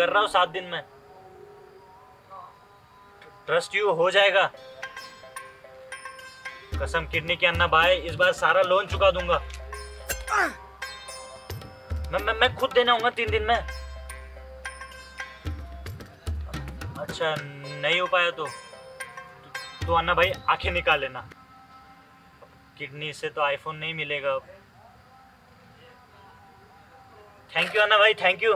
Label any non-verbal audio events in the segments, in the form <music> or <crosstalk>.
कर रहा हूँ सात दिन में। ट्रस्ट यू हो जाएगा। कसम किडनी के अन्ना भाई इस बार सारा लोन चुका दूँगा। मैं मैं, मैं खुद देना आऊँगा तीन दिन में। अच्छा नहीं हो पाया तो, तो अन्ना भाई आँखें निकाल लेना। किडनी से तो आईफोन नहीं मिलेगा। थैंक यू अन्ना भाई थैंक यू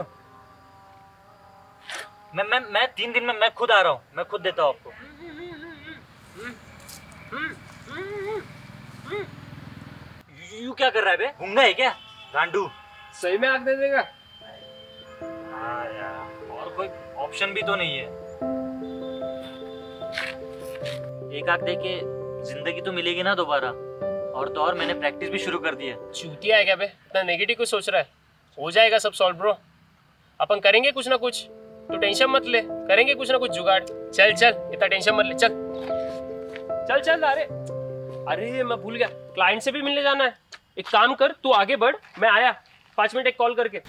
मैं मैं मैं तीन दिन में मैं खुद आ रहा हूँ। मैं खुद देता हूँ आपको। यू क्या कर रहा है बे? घूमना है क्या? गांडू। सही में आग दे देगा। हाँ यार और कोई ऑप्शन भी तो नहीं है। एक आँख दे के ज़िंदगी तो मिलेगी ना दोबारा। और तो और मैंने प्रैक्टिस भी शुरू कर दी है। चूतिया है क्या बे? इतना नेगेटिव कुछ सोच रहा है? हो जाएगा सब सॉल्व ब्रो अपन करेंगे कुछ ना कुछ। तू टेंशन मत ले, करेंगे कुछ ना कुछ जुगाड़। चल चल, इतना टेंशन मत ले, चल। चल चल, अरे। अरे, मैं भूल गया क्लाइंट से भी मिलने जाना है। एक काम कर, तू आगे बढ़, मैं आया, पाँच मिनट एक कॉल करके।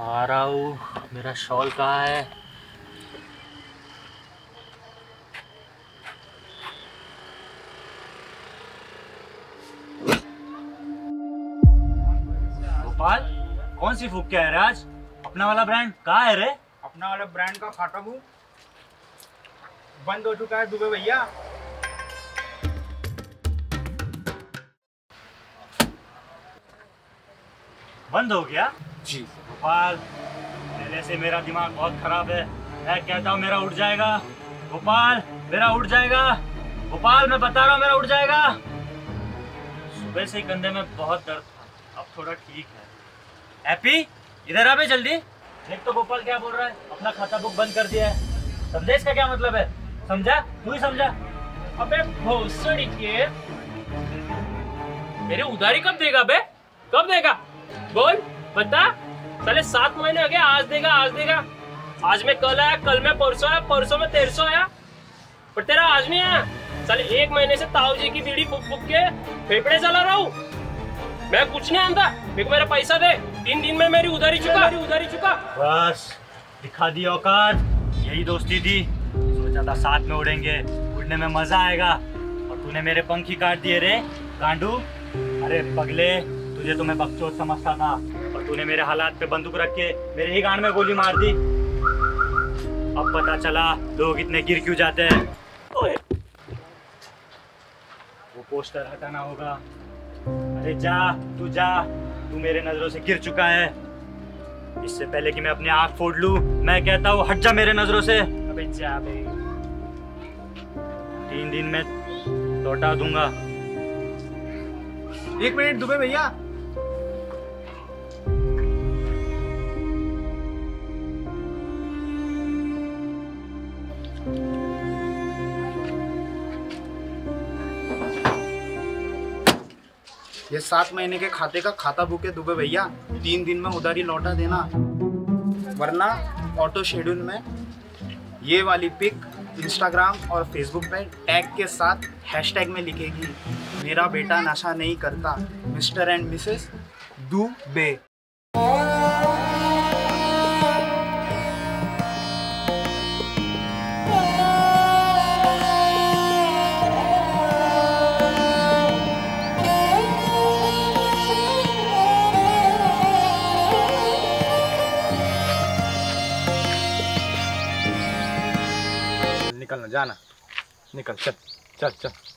आ रहा हूँ, मेरा शॉल कहाँ है? गोपाल, कौन सी फूक के है रे आज? अपना वाला ब्रांड कहाँ है रे? अपना वाला ब्रांड का खाता हूँ। बंद हो चुका है दुबे भैया। बंद हो गया? जी। गोपाल पहले से मेरा दिमाग बहुत खराब है। मैं कहता हूँ मेरा उठ जाएगा। गोपाल मेरा उठ जाएगा। गोपाल मैं बता रहा हूँ मेरा उठ जाएगा। सुबह से कंधे में बहुत दर्द था। अब थोड़ा ठीक है। एपी इधर आ बे जल्दी। देख तो गोपाल क्या बोल रहा है? अपना खाता बुक बंद कर दिया है। समझे इसका क्या मतलब है? समझा? तू ही समझा। अबे, भोसड़ी के। मेरे उधारी कब देगा बे कब देगा? बोल, बता। साले सात महीने हो गए, आज देगा आज देगा। आज में कल आया, कल में परसों आया, परसों में तेरह सौ आया। पर तेरा आज नहीं आया। साले एक महीने से ताऊ जी की बीड़ी फूक फूक के फेफड़े चला रहा हूँ। मैं कुछ नहीं आंदा। मेरे को मेरा पैसा दे। तीन दिन में मेरी उधारी चुका। मेरी उधारी चुका। बस दिखा दी औकात। यही दोस्ती थी। सोचा था साथ में उड़ेंगे। उड़ने में मज़ा आएगा। और तूने मेरे पंख ही काट दिए रे गांडू। अरे पगले तुझे तो मैं बकचोद समझता था। और तूने मेरे हालात पे बंदूक रख के मेरे ही गांड में गोली मार दी। अब पता चला लोग इतने गिर क्यों जाते हैं। ओए। वो पोस्टर हटाना होगा। अरे जा, तू जा। तू मेरे नज़रों से गिर चुका है। इससे पहले कि मैं अपनी आँख फोड़ लू, मैं कहता हूँ, हट जा मेरे नज़रों से। अबे जा बे। तीन दिन में लौटा दूँगा। एक मिनट, दुबे भैया। सात महीने के खाते का खाता बुक है दुबे भैया। तीन दिन में उधारी लौटा देना। वरना ऑटो शेड्यूल में ये वाली पिक इंस्टाग्राम और फेसबुक पे टैग के साथ हैशटैग में लिखेगी, मेरा बेटा नशा नहीं करता मिस्टर एंड मिसेस दुबे। निकलना जाना। निकल चल चल चल।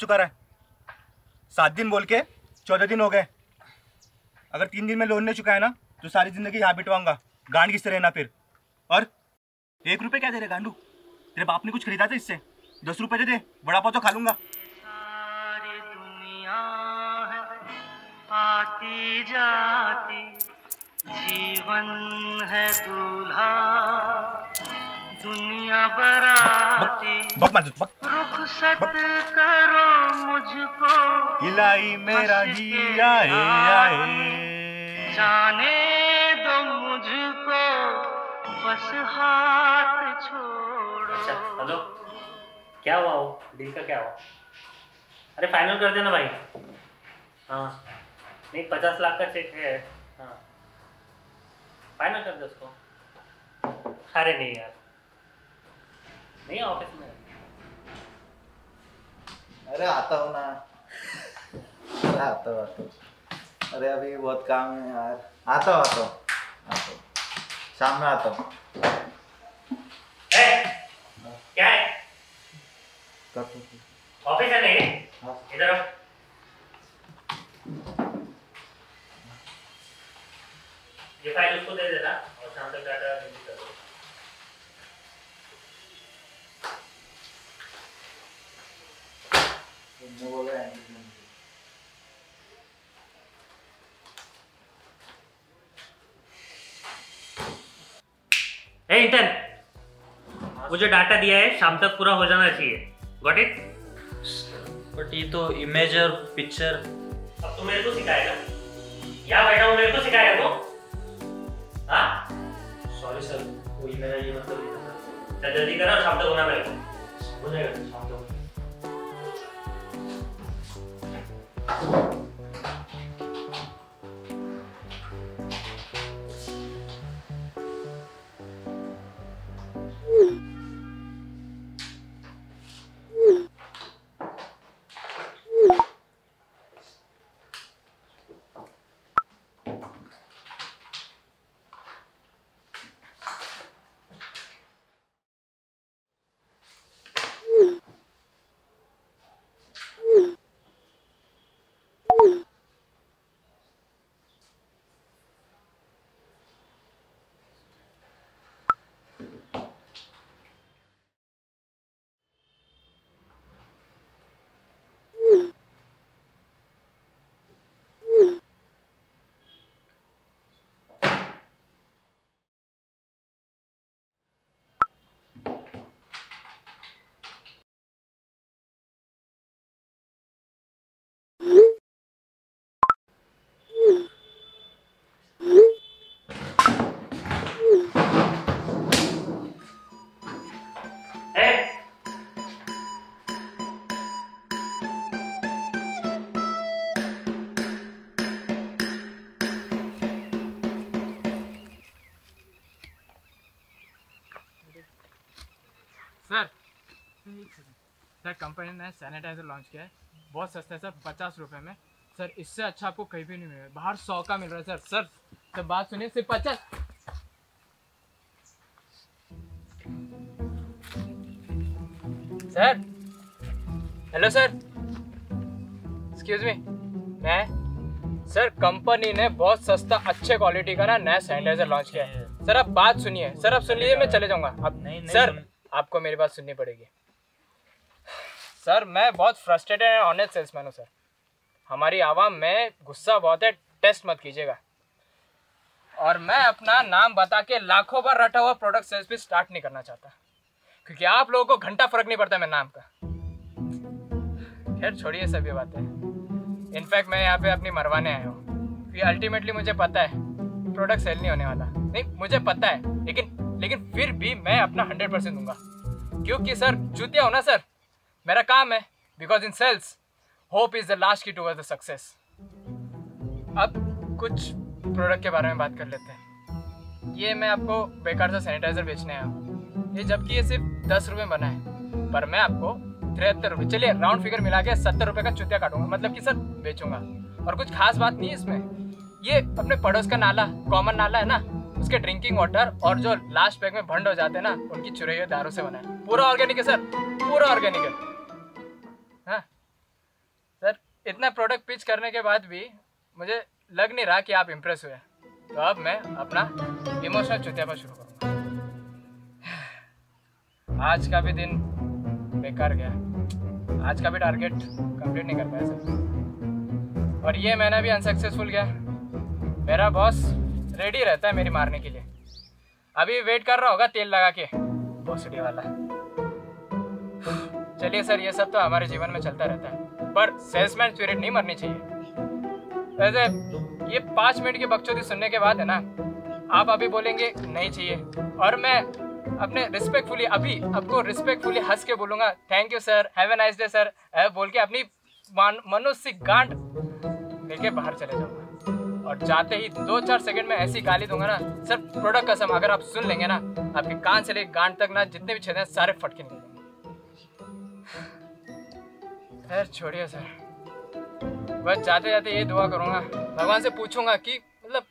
चुका रहा है। सात दिन बोल के चौदह दिन हो गए। अगर तीन दिन में लोन नहीं चुका है ना तो सारी ज़िंदगी यहाँ बिटवाऊँगा। गांड किससे रहना फिर? और एक रुपए क्या दे रहे गांडू? तेरे बाप ने कुछ खरीदा था इससे? दस रुपए दे दे, बड़ा पाव तो खा लूँगा। आती जाती, जीवन है दूल्हा। दुनिया बराती। रुखसत करो मुझको। इलाई मेरा जी आए आए। जाने दो मुझको बस हाथ छोड़ो। अच्छा हेलो। क्या हुआ वो? डील का क्या हुआ? अरे फाइनल कर देना भाई। हाँ। नहीं पचास लाख का चेक है। हाँ। फाइनल कर दे उसको। अरे नहीं यार। नहीं ऑफ़िस में अरे आता हूँ ना। अरे आता हूँ आता हूँ। अरे अभी बहुत काम है यार। आता हूँ आता हूँ। आता हूँ। शाम में आता हूँ। ए, क्या है? कब तक? ऑफ़िस है नहीं हाँ। इधर ये फ़ाइल उसको दे देना और शाम तक डाटा रिलीज़ कर दो तुमने बोला engagement की। इंटर्न वो जो डाटा दिया है शाम तक पूरा हो जाना चाहिए। गॉट इट बट ये तो इमेज और पिक्चर अब तो मेरे को सिखाएगा। या बैठा हूँ मेरे को सिखाएगा तो। हाँ? सॉरी सर वही मेरा ये मतलब जल्दी करो शाम तक होना मेरे को। हो जाएगा। सर सर कंपनी ने सैनिटाइजर लॉन्च किया है। बहुत सस्ता है सर पचास रुपए में। सर इससे अच्छा आपको कहीं भी नहीं मिलेगा। बाहर सौ का मिल रहा है सर सर सर बात सुनिए सिर्फ़ पचास। Sir hello sir excuse me मैं सर कंपनी ने बहुत सस्ता अच्छे क्वालिटी का ना नया सैनिटाइजर लॉन्च किया है। सर आप बात सुनिए। सर आप सुन लीजिए मैं चले जाऊँगा। अब नहीं, नहीं सर आपको मेरी बात सुननी पड़ेगी। सर, मैं बहुत फ्रस्ट्रेटेड एंड ऑनेस्ट सेल्समैन हूँ, सर। हमारी आवाम में गुस्सा बहुत है टेस्ट मत कीजिएगा। और मैं अपना नाम बता के लाखों बार रटा हुआ प्रोडक्ट सेल्स भी स्टार्ट नहीं करना चाहता। क्योंकि आप लोगों को घंटा फ़र्क नहीं पड़ता मेरे नाम का। खैर, छोड़िए सभी बातें। इनफैक्ट मैं यहाँ पे अपनी मरवाने आया हूँ। क्योंकि अल्टीमेटली मुझे पता है प्रोडक्ट सेल नहीं होने वाला। नहीं, मुझे पता है, लेकिन लेकिन फिर भी मैं अपना हंड्रेड परसेंट दूँगा। क्योंकि सर चूतिया हो ना सर। मेरा काम है because in sales hope is the last key toward the success अब कुछ प्रोडक्ट के बारे में बात कर लेते हैं। ये मैं आपको बेकार सा सैनिटाइजर बेचने आया हूँ। ये जबकि ये सिर्फ़ दस रुपये में बना है। पर मैं आपको तिहत्तर रुपये चलिए राउंड फिगर मिला के सत्तर रुपये का चुतिया काटूँगा। मतलब कि सर, बेचूँगा। और कुछ खास बात नहीं है इसमें। ये अपने पड़ोस का नाला कॉमन नाला है ना? उसके ड्रिंकिंग वाटर और जो लास्ट पैक में भंड हो जाते हैं ना, उनकी चुरैया दारू से बना है पूरा ऑर्गेनिक है सर पूरा ऑर्गेनिक है। सर इतना प्रोडक्ट पिच करने के बाद भी मुझे लग नहीं रहा कि आप इम्प्रेस हुए तो अब मैं अपना इमोशनल चुतियापा शुरू करूँगा। आज का भी दिन बेकार गया। आज का भी टारगेट कंप्लीट नहीं कर पाया सर और ये महीना भी अनसक्सेसफुल गया मेरा बॉस रेडी रहता है मेरी मारने के लिए। अभी वेट कर रहा होगा तेल लगा के। भोसड़ी वाला। चलिए सर, ये सब तो हमारे जीवन में चलता रहता है। पर सेल्समैन स्पिरिट नहीं मरनी चाहिए। वैसे ये पाँच मिनट की बकचोदी सुनने के बाद है ना, आप अभी बोलेंगे, नहीं चाहिए। और मैं अपने रिस्पेक्टफुली अभी आपको रिस्पेक्टफुली हंस के बोलूँगा thank you sir have a nice day sir बोल के अपनी मान- मनुष्य गांड लेके बाहर चले जाऊँगा। और जाते ही दो चार सेकंड में ऐसी गाली दूँगा ना सर प्रोडक्ट कसम अगर आप सुन लेंगे ना, आपके कान से लेके गांड तक ना, जितने भी छेद हैं, सारे फटके निकलेंगे खैर छोड़िए सर। बस जाते जाते ये दुआ करूँगा, भगवान से पूछूँगा कि मतलब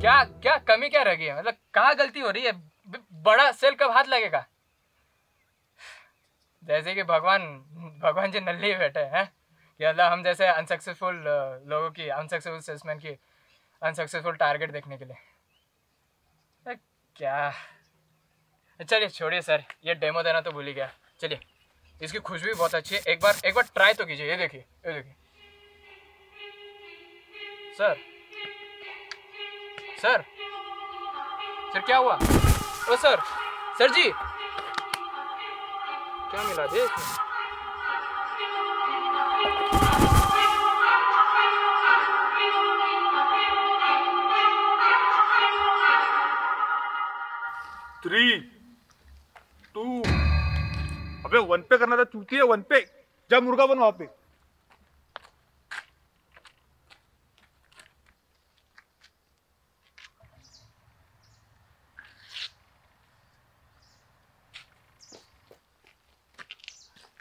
क्या क्या कमी क्या रह गई है? मतलब कहाँ गलती हो रही है? बड़ा सेल कब हाथ लगेगा? जैसे कि भगवान भगवान जी नल्ली बैठे हैं? कि अल्लाह हम जैसे अनसक्सेसफुल लोगों की अनसक्सेसफुल सेल्समैन की अनसक्सेसफुल टारगेट देखने के लिए। क्या? चलिए छोड़िए सर, ये डेमो देना तो भूल ही गया। चलिए, इसकी खुशबू बहुत अच्छी है। एक बार एक बार ट्राई तो कीजिए, ये देखिए ये देखिए। सर सर सर, क्या हुआ? ओ सर सर जी। क्या मिला? इसमें? थ्री टू अबे वन पे करना था, चूती है वन पे। जा मुर्गा बन वहाँ पे।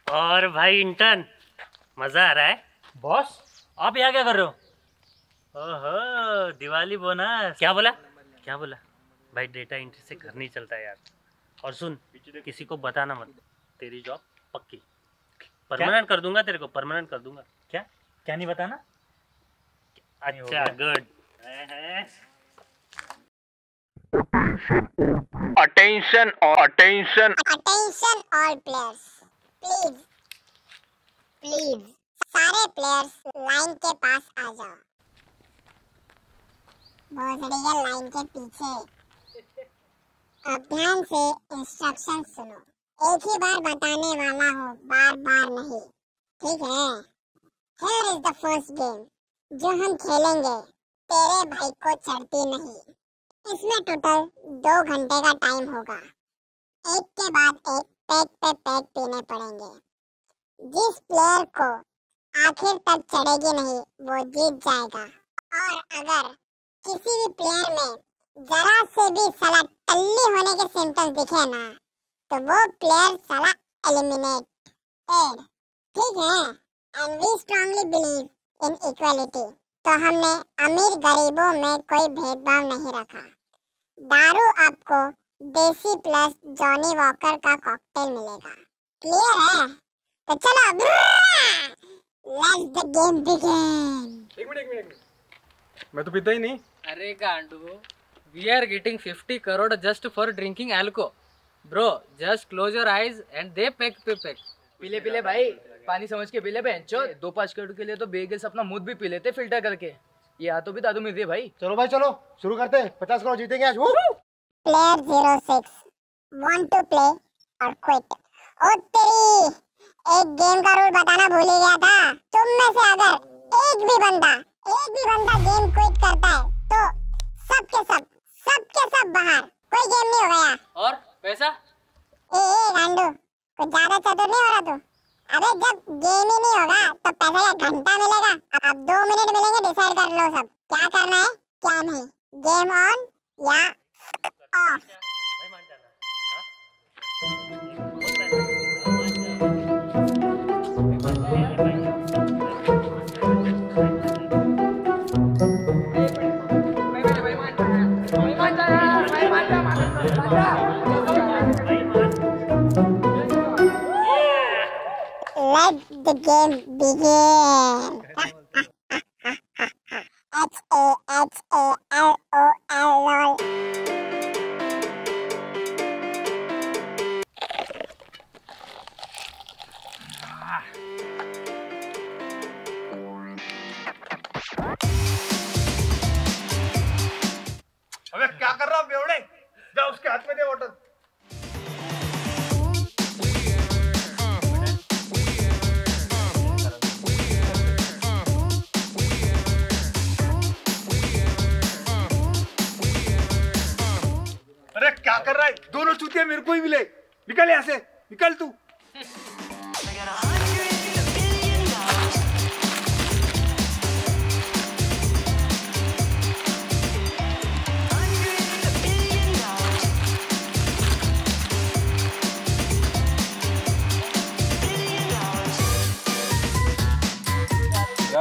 और भाई इंटर्न मज़ा आ रहा है। बॉस आप यहाँ क्या कर रहे हो? ओहो दिवाली बोनस। क्या बोला? क्या बोला? भाई डेटा एंट्री से घर नहीं चलता यार। और सुन किसी को बताना मत। तेरी जॉब पक्की। परमानेंट कर दूँगा तेरे को परमानेंट कर दूँगा। क्या? क्या नहीं बताना? अच्छा good Attention all, attention. Attention all players. Please. सारे प्लेयर्स लाइन के पास आ जाओ। भोसड़िया लाइन के पीछे। अब ध्यान से इंस्ट्रक्शन सुनो। एक ही बार बताने वाला हूँ बार बार नहीं। ठीक है? Here is the first game, जो हम खेलेंगे। तेरे भाई को चढ़ती नहीं। इसमें टोटल दो घंटे का टाइम होगा। एक के बाद एक पैक पे पैक पीने पड़ेंगे। जिस प्लेयर को आखिर तक चढ़ेगी नहीं, वो जीत जाएगा। और अगर किसी भी प्लेयर में जरा से भी साला टल्ली होने के सिम्टम्स दिखे ना तो वो प्लेयर साला एलिमिनेटेड ठीक है? And we strongly believe in equality तो हमने अमीर गरीबों में कोई भेदभाव नहीं रखा। दारू आपको देसी प्लस जॉनी वॉकर का कॉकटेल मिलेगा। क्लियर है? तो चलो लेट्स द गेम बिगिन एक मिनट एक मिनट मैं तो पीता ही नहीं। अरे गांडू we are getting 50 crore just for drinking alco bro just close your eyes and they pack पे पैक पीले पीले भाई पानी समझ के पीले बेंचो दो पाँच करोड़ के लिए तो बेगल्स अपना मुँह भी पी लेते फ़िल्टर करके। ये हाथों भी दादू मिल रही है भाई। चलो भाई चलो। शुरू करते हैं। पचास करोड़ जीतेंगे आज। Player zero six want to play और क्विट ओ तेरी! एक गेम का रूल बताना भूल ही गया था। तुम में से अगर एक भी बंदा एक भी बंदा गेम क्विट करता है तो सब के सब सब के सब बाहर। कोई गेम नहीं हो गया। और पैसा? ए ए गांडू कुछ ज़्यादा चतुर नहीं हो रहा तू? अरे जब गेम ही नहीं होगा तो पैसा का घंटा मिलेगा। अब दो मिनट मिलेंगे डिसाइड कर लो सब। क्या करना है क्या नहीं? गेम ऑन या ऑफ़ भाई मान जाना Let's the game begin.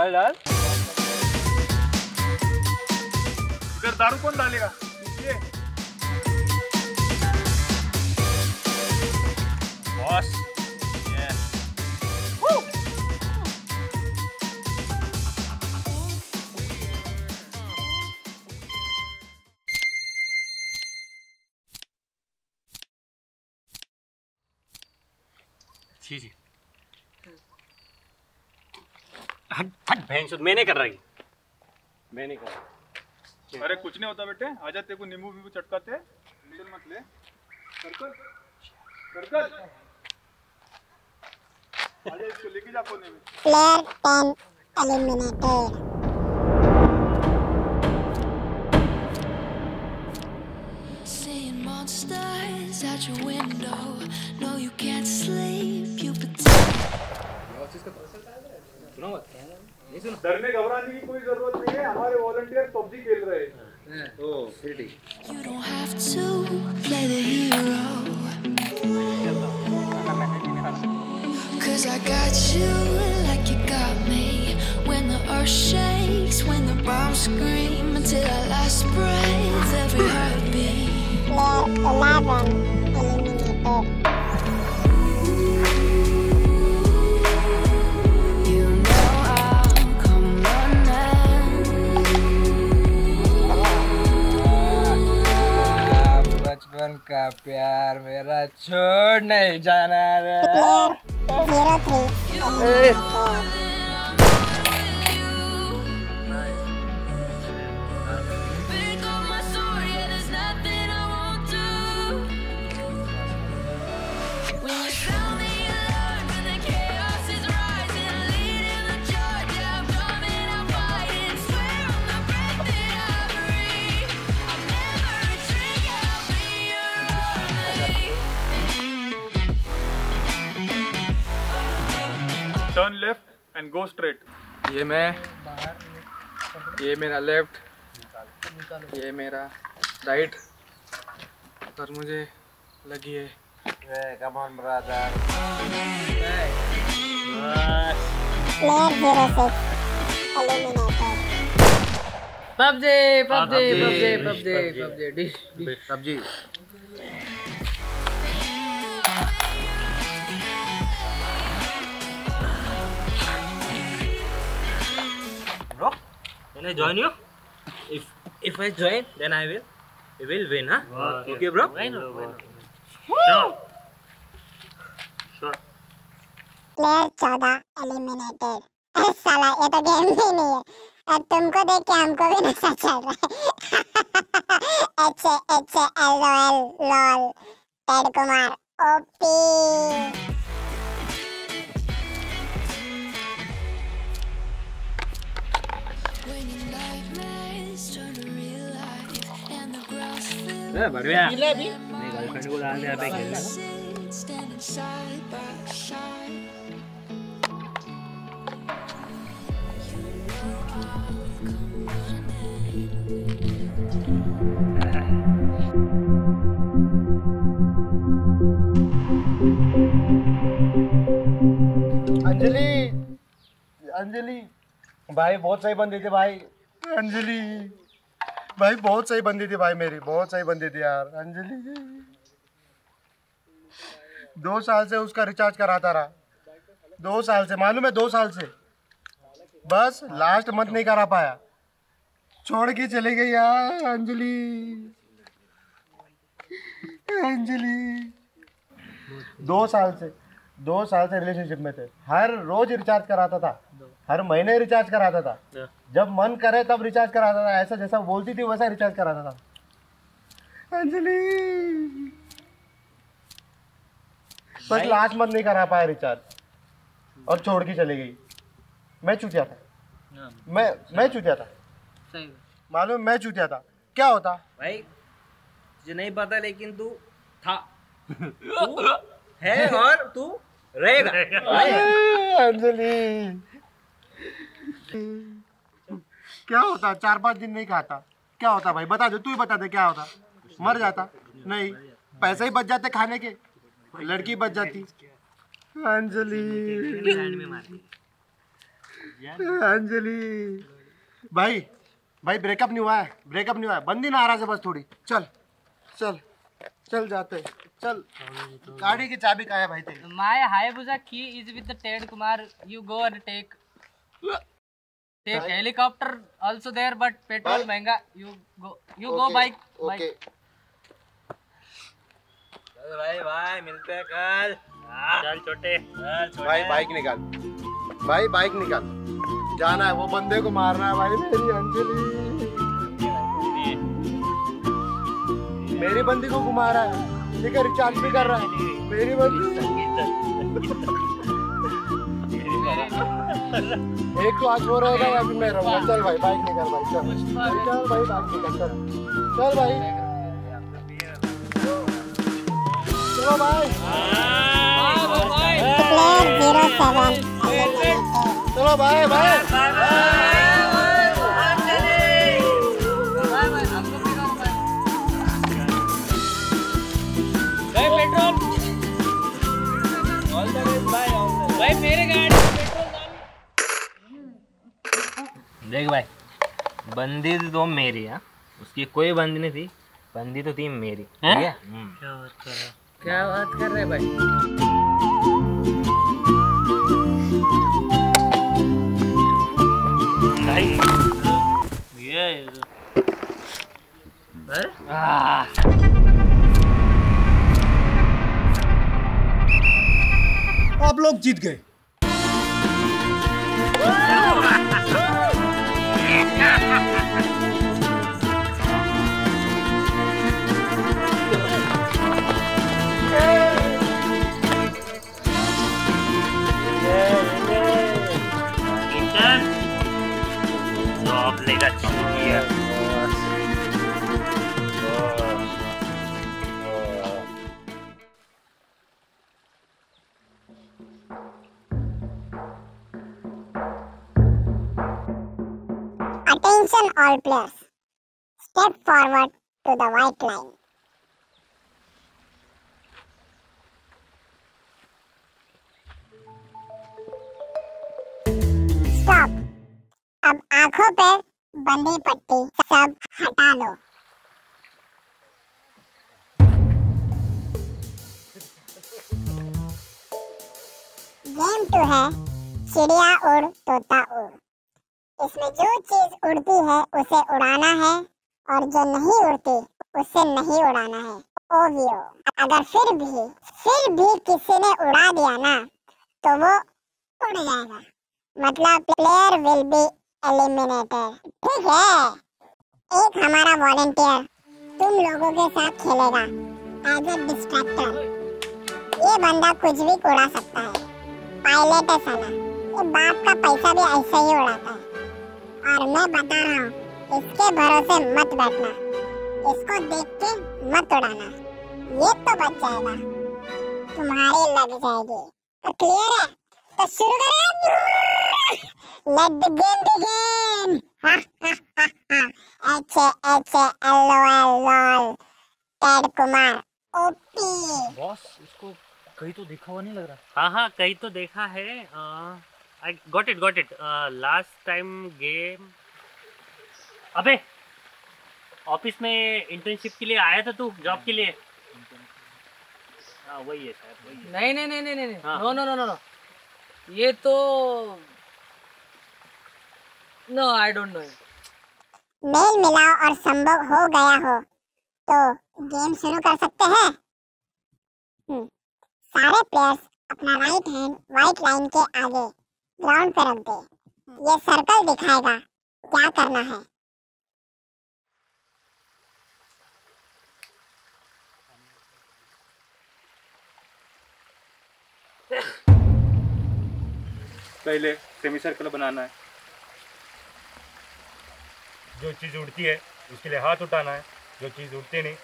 डाल डाल। इधर दारू कौन डालेगा? बॉस। हट हट बहन चोद मैं कर रही मैं नहीं कर रहा अरे कुछ नहीं होता बेटे आजा तेरे को नींबू वींबू चटकाते चल मत ले करकल करकल आजा इसको लेके जा कोने में Player 10 eliminated. Seeing monsters out your window. No, you can't sleep. You pretend. डरने घबराने की कोई जरूरत नहीं है हमारे वॉलंटियर पबजी खेल रहे हैं You don't have to play the hero. Cause I got you like you got me. When the earth shakes, when the bombs scream, until our last breath, every heartbeat. Player 11 बचपन का प्यार मेरा छोड़ नहीं जाना रे। Turn left and go straight ये मैं ये मेरा लेफ़्ट ये मेरा राइट और मुझे लगी है। Come on brother Player 06 eliminated. PUBG PUBG PUBG PUBG PUBG. PUBG. Can i join you if if i join then i will we will win huh okay, bro sure sure Player 14 eliminated. साला ये तो game भी नहीं है अब तुमको देख के हमको भी नशा चल रहा है H H L O L lol Ted Kumar OP girlfriend को डाल पे side. अंजलि अंजलि। भाई बहुत सही बंदी थे भाई। अंजलि। भाई, बहुत सही बंदी थी भाई मेरी, बहुत सही बंदी थी यार, अंजलि। दो साल से उसका रिचार्ज कराता रहा। दो साल से, मालूम है दो साल से? बस लास्ट मंथ नहीं करा पाया। छोड़ के चले गई यार, अंजलि। अंजलि। दो साल से, दो साल से रिलेशनशिप में थे। हर रोज रिचार्ज कराता था। हर महीने रिचार्ज कराता था। जब मन करे तब रिचार्ज कराता था। ऐसा जैसा बोलती थी वैसा रिचार्ज कराता था। अंजलि! बस लास्ट मंथ नहीं करा पाया रिचार्ज और छोड़ के चली गई। मैं चूतिया था। मैं मैं चूतिया था। मालूम मैं चूतिया था। क्या होता? भाई तुझे नहीं पता लेकिन तू था। तू है और तू रहेगा। <laughs> अंजलि! क्या होता? चार पाँच दिन नहीं खाता। क्या होता भाई? बता दे तू ही बता दे क्या होता। मर जाता। नहीं पैसे ही बच जाते खाने के। लड़की बच जाती। अंजलि। अंजलि। भाई भाई ब्रेकअप नहीं हुआ है। ब्रेकअप नहीं हुआ है। बंदी नाराज़ है बस थोड़ी। चल चल चल जाते। चल। गाड़ी की चाबी कहाँ है भाई तेरी। My Hayabusa key is with the Ted Kumar. You go and take take helicopter also there, but petrol महँगा. You go you go Okay, bike bike. okay. भाई भाई मिलते हैं कल. चल छोटे। भाई बाइक निकाल। भाई बाइक निकाल। जाना है वो बंदे को मारना है भाई मेरी अंजलि। मेरी बंदी को घुमा रहा है। ठीक है रिचार्ज भी कर रहा है। मेरी बंदी। एक तो आज वो रहेगा या फिर मैं रहूँगा। चल भाई बाइक निकल भाई चल। चल भाई बाइक निकल चल। चल भाई। चलो भाई। चलो भाई भाई। भाई देख भाई बंदी तो मेरी है उसकी कोई बंदी नहीं थी बंदी तो थी मेरी हैं? है? हम्म। क्या बात कर रहा क्या बात कर रहे भाई भाई आप लोग जीत गए Ha ha ha! All players. Step forward to the white line. Stop. अब आँखों पे बंधी पट्टी सब हटा लो गेम टू है चिड़िया उड़ तोता उड़ इसमें जो चीज़ उड़ती है, उसे उड़ाना है, और जो नहीं उड़ती, उसे नहीं उड़ाना है। ओवियो, अगर फिर भी फिर भी किसी ने उड़ा दिया ना तो वो उड़ जाएगा। मतलब प्लेयर विल बी एलिमिनेटेड ठीक है। एक हमारा वॉलेंटियर तुम लोगों के साथ खेलेगा एज ए डिस्ट्रैक्टर ये बंदा कुछ भी उड़ा सकता है। पायलट है साला। ये बाप का पैसा भी ऐसे ही उड़ाता है। और मैं बता रहा हूँ, इसके भरोसे मत बैठना। इसको देख के मत उड़ाना। ये तो बच जाएगा। तुम्हारी लग जाएगी। तो क्लियर है? तो शुरू करें let the game begin H H L O L lol Ted Kumar OP boss इसको कहीं तो देखा हुआ नहीं लग रहा? हाँ हाँ कहीं तो देखा है। I got it got it last time game अबे ऑफ़िस में इंटर्नशिप के लिए आया था तू जॉब के लिए? हाँ वही है शायद वही है। नहीं नहीं नहीं नहीं नहीं हाँ। No no no no no ये तो नो आई डोंट नो मेल मिलाओ और संभव हो गया हो तो गेम शुरू कर सकते हैं। हम्म, सारे प्लेयर्स अपना राइट हैंड व्हाइट लाइन के आगे। ग्राउंड पे रख दे। ये सर्कल दिखाएगा। क्या करना है? पहले सेमी सर्कल बनाना है। जो चीज़ उड़ती है, उसके लिए हाथ उठाना है। जो चीज़ उड़ती नहीं,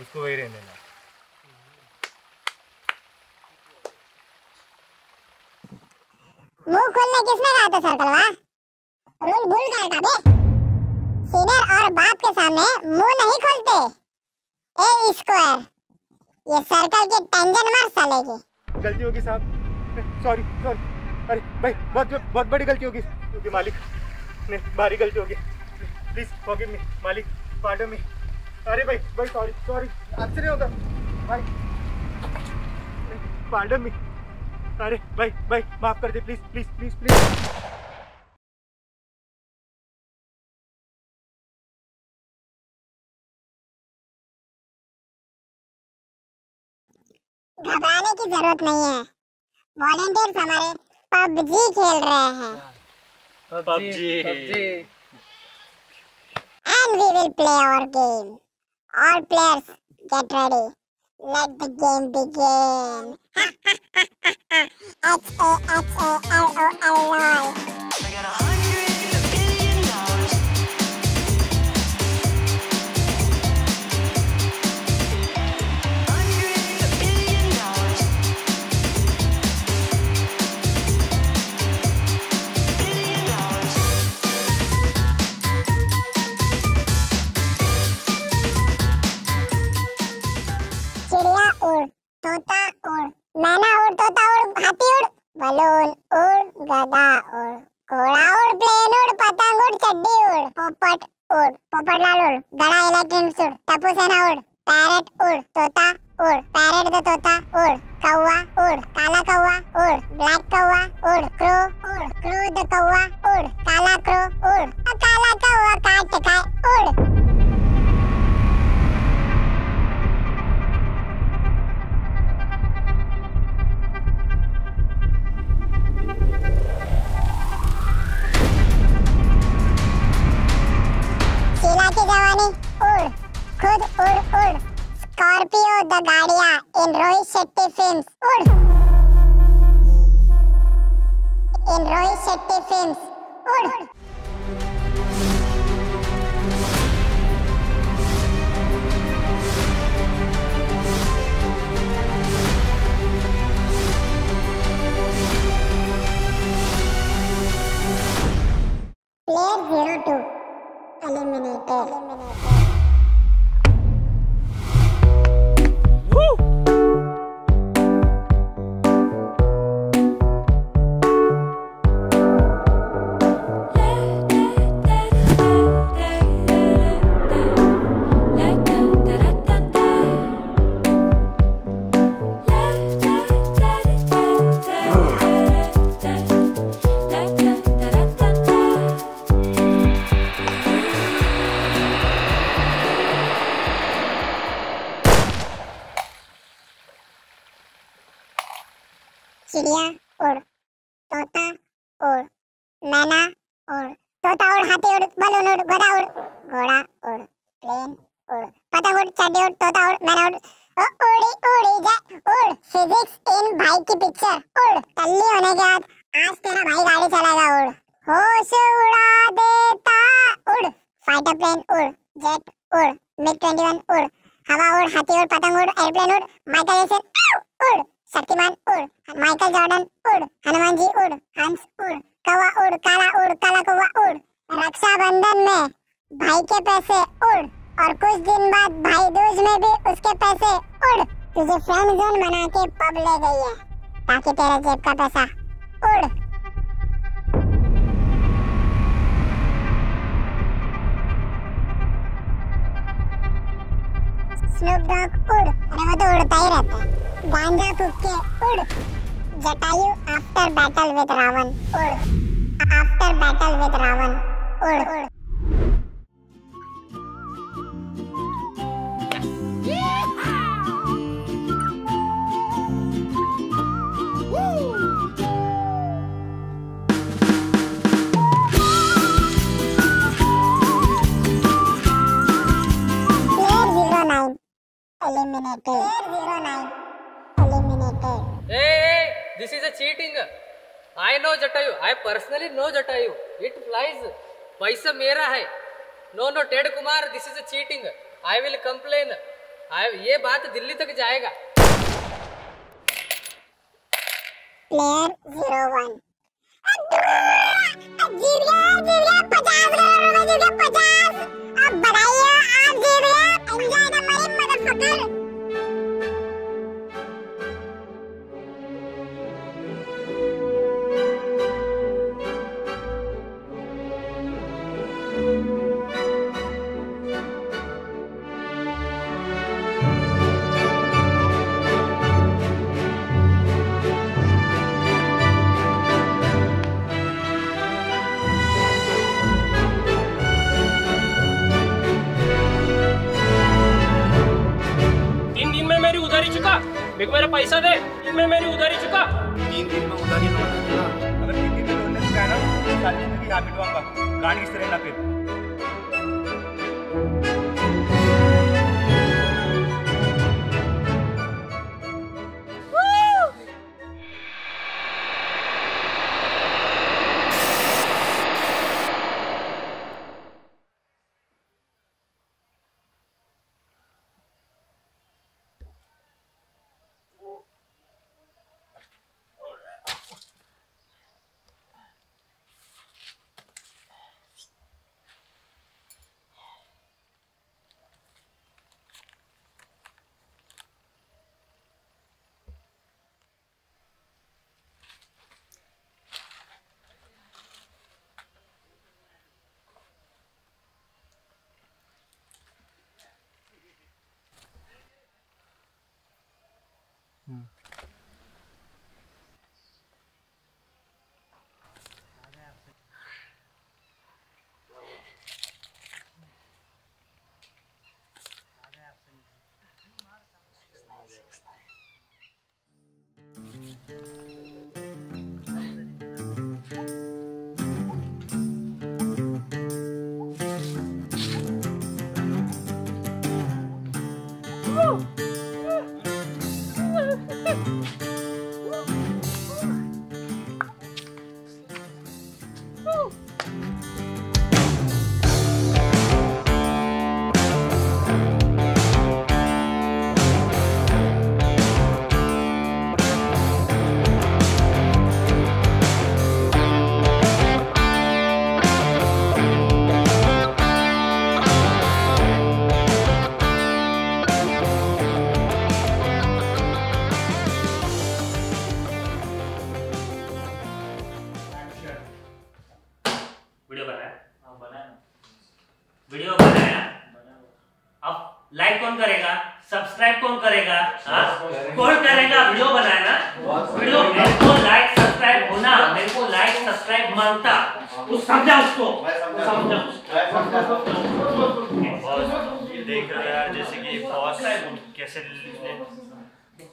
उसको वही रहने देना है। मुँह खोलने किसने कहा था सर्कल वाह? रूल भूल गए का बे। सीनियर और बाप के सामने मुँह नहीं खोलते। ए स्क्वायर ये सर्कल की टेंशन मार साले की गलती होगी साहब सॉरी सॉरी अरे, भाई, बहुत बहुत बड़ी गलती होगी। क्योंकि मालिक नहीं भारी गलती होगी। प्लीज़ फॉरगिव मी मालिक पार्डन मी अरे भाई भाई सॉरी सॉरी आपसे नहीं होता। भाई पार्डन मी अरे भाई भाई माफ़ कर दे प्लीज़ प्लीज़ प्लीज़ प्लीज़ घबराने की ज़रूरत नहीं है। वॉलेंटियर्स हमारे पबजी खेल रहे हैं। PUBG. And we will play our game. All players, get ready. Let the game begin. <laughs> H Films Old. In Roy Shetty Films Old. Player zero two. Eliminated. Eliminated. Woo! मैना उड़ तोता उड़ हाथी उड़ बलून उड़ गधा उड़ घोड़ा उड़ प्लेन उड़ पतंग उड़ चड्डी उड़ तोता उड़ मैना उड़ उड़ी उड़ी जाए उड़ फिजिक्स इन भाई की पिक्चर उड़ कल्ली होने के बाद आज तेरा भाई गाड़ी चलाएगा उड़ होश उड़ा देता उड़ फाइटर प्लेन उड़ जेट उड़ मिग 21 उड़ हवा उड़ हाथी उड़ पतंग उड़ एयरप्लेन उड़ माइकल जैक्सन उड़ शक्तिमान उड़ माइकल जॉर्डन उड़ हनुमान जी उड़ हंस उड़ कौवा उड़, काला उड़, काला कौवा उड़। रक्षाबंधन में भाई के पैसे उड़, और कुछ दिन बाद भाई दूज में भी उसके पैसे उड़। तुझे फ्रेंड जोन बना के पब ले गई है, ताकि तेरे जेब का पैसा उड़। स्नूप डॉग उड़, अरे वो तो उड़ता ही रहता है। गांजा फूक के उड़। Jatayu after battle with Ravan उड़। आफ्टर बैटल विद रावण उड़। उड़ Player zero nine. Eliminated. I know Jatayu. I personally know Jatayu. It flies. पैसा मेरा है no no Ted Kumar this is cheating. I will complain. I ये बात दिल्ली तक जाएगा मदरफकर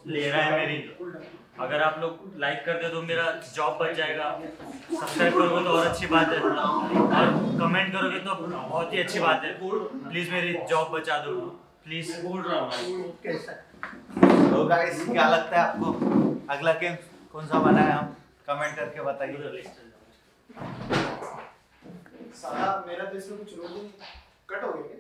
ले रहा है मेरी। अगर आप लोग लाइक कर दे तो मेरा जॉब बच जाएगा। सब्सक्राइब करोगे तो और अच्छी बात है। और कमेंट करोगे तो बहुत ही अच्छी बात है। प्लीज़ मेरी जॉब बचा दो। प्लीज़ बोल रहा हूँ तो गाइस क्या लगता है आपको? अगला गेम कौन सा बनाए हम कमेंट करके बताइए। साला मेरा तो इसमें कुछ रोल कट हो गया?